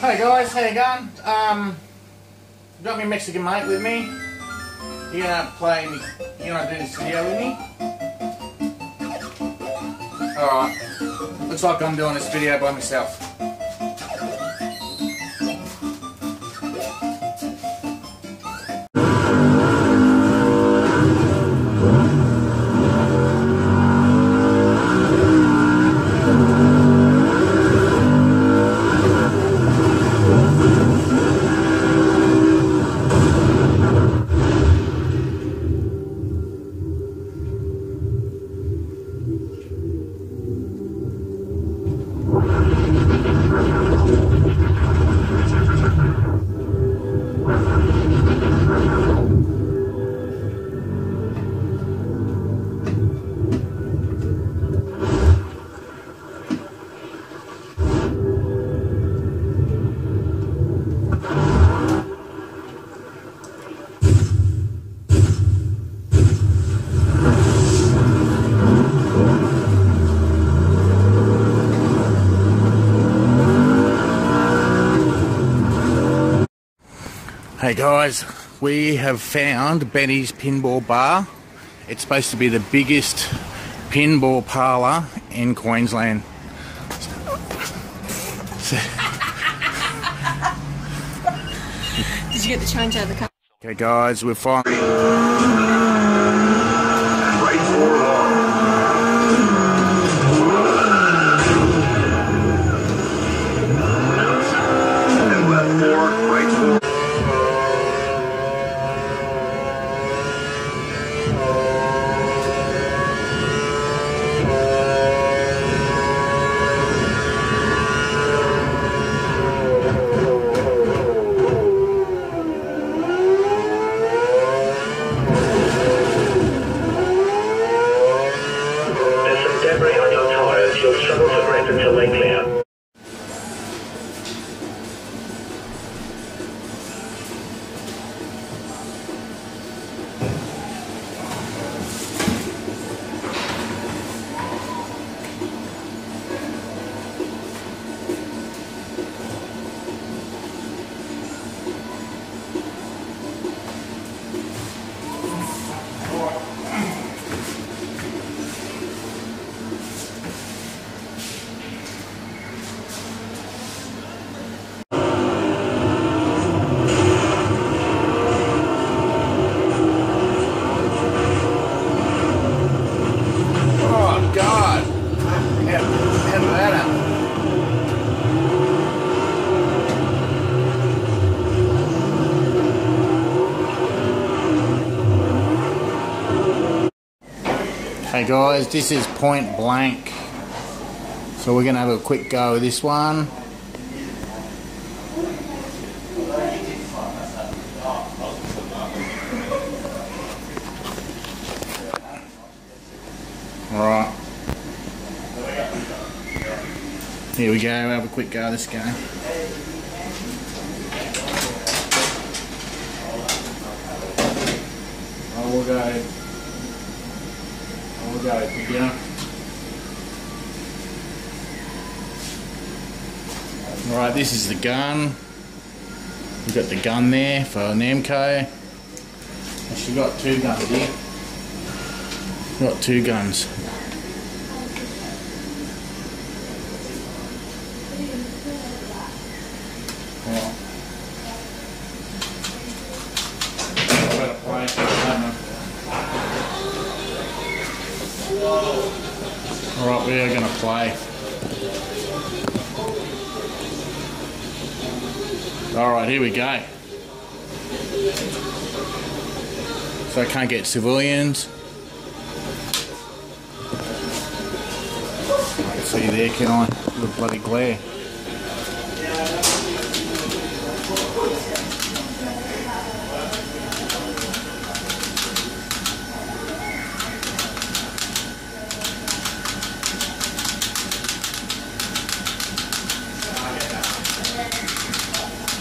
Hey guys, how you going? Um, got me Mexican mate with me. You gonna play me? You gonna do this video with me? Alright. Looks like I'm doing this video by myself. Hey guys, we have found Benny's Pinball Bar. It's supposed to be the biggest pinball parlour in Queensland. Did you get the change out of the car? Okay guys, we're finally... guys, this is point blank. So we're gonna have a quick go of this one. Alright. Here we go, have a quick go of this game. I oh, will go. Beginner. Alright, this is the gun. We've got the gun there for Namco. Actually got two guns here. Got two guns. Well, better play, haven't I? Alright, we are going to play. Alright, here we go. So I can't get civilians. See there, can I? With bloody glare.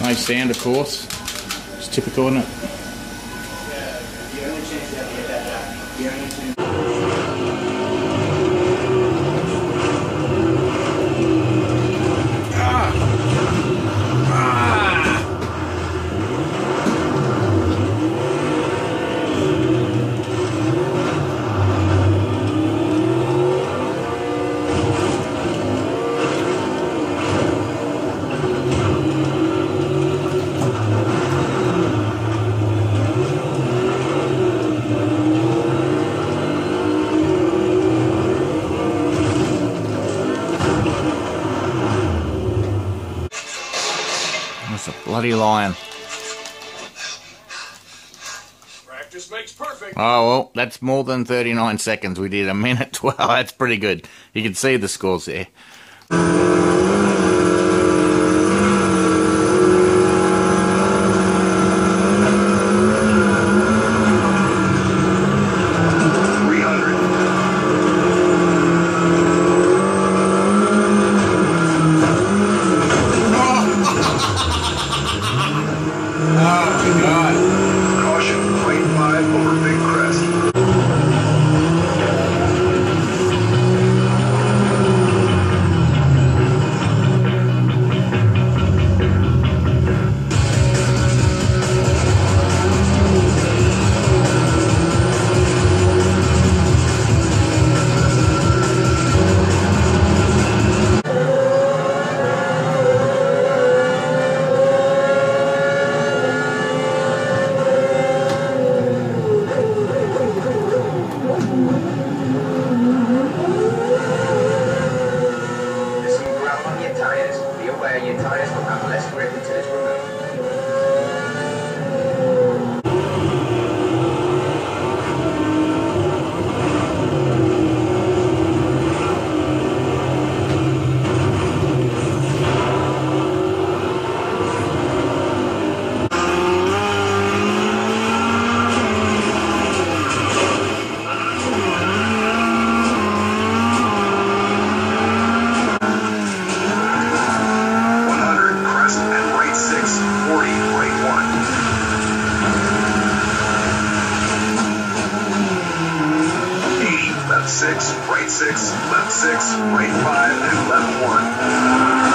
No stand, of course. It's typical, isn't it? Bloody lion. Practice makes perfect. Oh, well, that's more than 39 seconds. We did a minute 12. That's pretty good. You can see the scores there. Six, right six, left six, right five, and left one.